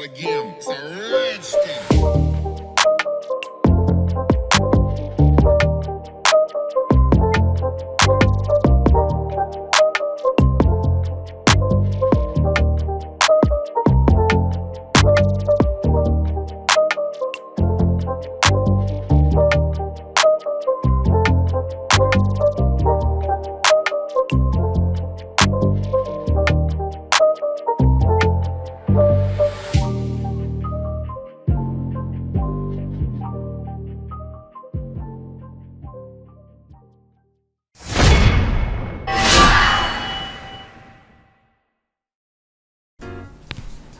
again. It's a rich.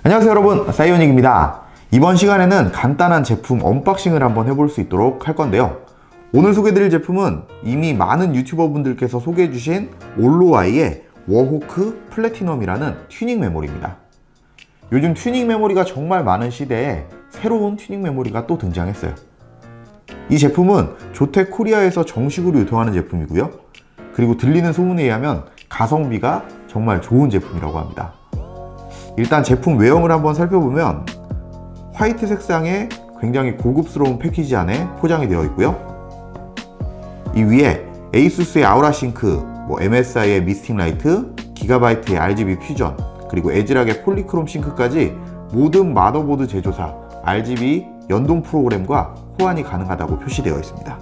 안녕하세요 여러분. 사이오닉입니다. 이번 시간에는 간단한 제품 unboxing을 한번 해볼 수 있도록 할 건데요. 오늘 소개드릴 제품은 이미 많은 유튜버 분들께서 소개해 주신 OLOy의 WarHawk PLATINUM이라는 튜닝 메모리입니다. 요즘 튜닝 메모리가 정말 많은 시대에 새로운 튜닝 메모리가 또 등장했어요. 이 제품은 조텍 코리아에서 정식으로 유통하는 제품이고요. 그리고 들리는 소문에 의하면 가성비가 정말 좋은 제품이라고 합니다 일단 제품 외형을 한번 살펴보면 화이트 색상의 굉장히 고급스러운 패키지 안에 포장이 되어 있고요. 이 위에 ASUS의 Aura Sync, 뭐 MSI의 Mystic Light, 기가바이트의 RGB 퓨전, 그리고 ASRock의 Polychrome Sync까지 모든 마더보드 제조사 RGB 연동 프로그램과 호환이 가능하다고 표시되어 있습니다.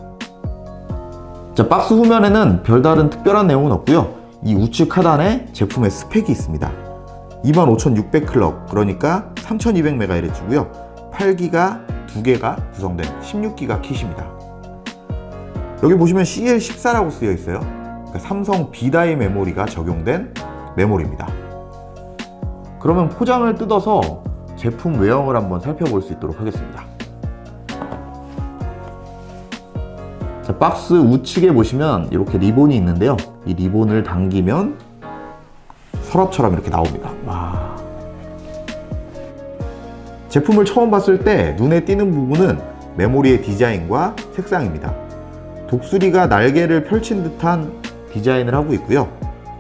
자, 박스 후면에는 별다른 특별한 내용은 없고요. 이 우측 하단에 제품의 스펙이 있습니다. 25,600 클럭 그러니까 3200MHz고요. 8기가 2개가 구성된 16기가 킷입니다. 여기 보시면 CL14라고 쓰여 있어요. 그러니까 삼성 B다이 메모리가 적용된 메모리입니다. 그러면 포장을 뜯어서 제품 외형을 한번 살펴볼 수 있도록 하겠습니다. 자, 박스 우측에 보시면 이렇게 리본이 있는데요. 이 리본을 당기면 서랍처럼 이렇게 나옵니다. 제품을 처음 봤을 때 눈에 띄는 부분은 메모리의 디자인과 색상입니다. 독수리가 날개를 펼친 듯한 디자인을 하고 있고요.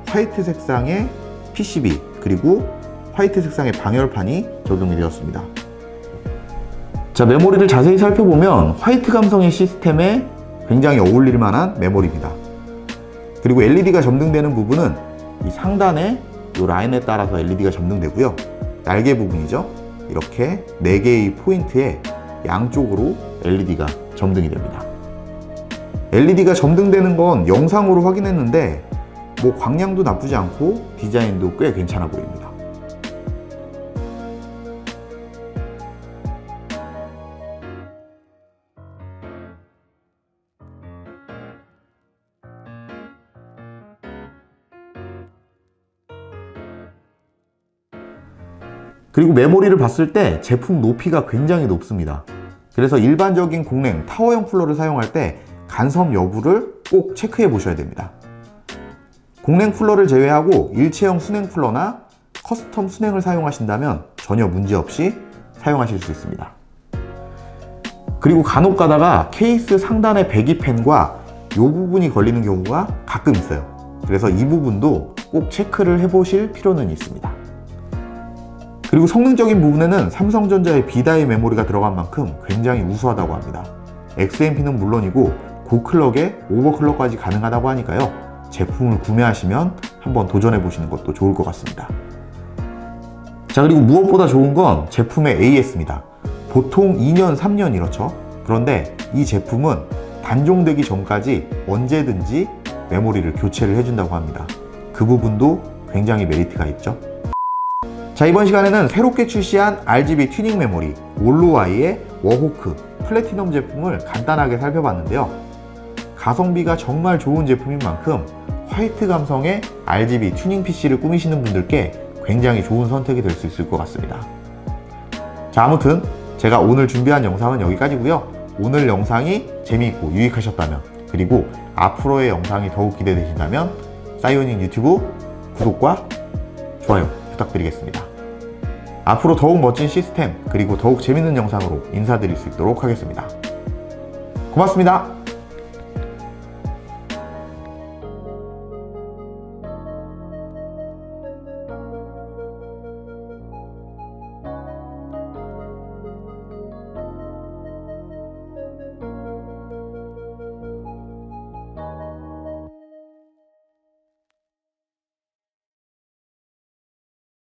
화이트 색상의 PCB 그리고 화이트 색상의 방열판이 적용이 되었습니다. 자, 메모리를 자세히 살펴보면 화이트 감성의 시스템에 굉장히 어울릴 만한 메모리입니다. 그리고 LED가 점등되는 부분은 이 상단에 이 라인에 따라서 LED가 점등되고요. 날개 부분이죠. 이렇게 4개의 포인트에 양쪽으로 LED가 점등이 됩니다. LED가 점등되는 건 영상으로 확인했는데 뭐 광량도 나쁘지 않고 디자인도 꽤 괜찮아 보입니다. 그리고 메모리를 봤을 때 제품 높이가 굉장히 높습니다. 그래서 일반적인 공랭 타워형 쿨러를 사용할 때 간섭 여부를 꼭 체크해 보셔야 됩니다. 공랭 쿨러를 제외하고 일체형 수랭 쿨러나 custom 수랭을 사용하신다면 전혀 문제없이 사용하실 수 있습니다. 그리고 간혹 가다가 케이스 상단의 배기팬과 이 부분이 걸리는 경우가 가끔 있어요. 그래서 이 부분도 꼭 체크를 해보실 필요는 있습니다. 그리고 성능적인 부분에는 삼성전자의 B다이 메모리가 들어간 만큼 굉장히 우수하다고 합니다. XMP는 물론이고 고클럭에 오버클럭까지 가능하다고 하니까요. 제품을 구매하시면 한번 도전해 보시는 것도 좋을 것 같습니다. 자 그리고 무엇보다 좋은 건 제품의 AS입니다. 보통 2년, 3년 이렇죠. 그런데 이 제품은 단종되기 전까지 언제든지 메모리를 교체를 해준다고 합니다. 그 부분도 굉장히 메리트가 있죠. 자 이번 시간에는 새롭게 출시한 RGB 튜닝 메모리 OLOy의 WarHawk PLATINUM 제품을 간단하게 살펴봤는데요. 가성비가 정말 좋은 제품인 만큼 화이트 감성의 RGB 튜닝 PC를 꾸미시는 분들께 굉장히 좋은 선택이 될 수 있을 것 같습니다. 자 아무튼 제가 오늘 준비한 영상은 여기까지고요. 오늘 영상이 재미있고 유익하셨다면 그리고 앞으로의 영상이 더욱 기대되신다면 사이오닉 유튜브 구독과 좋아요 부탁드리겠습니다. 앞으로 더욱 멋진 시스템 그리고 더욱 재밌는 영상으로 인사드릴 수 있도록 하겠습니다. 고맙습니다.